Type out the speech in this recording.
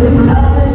with my eyes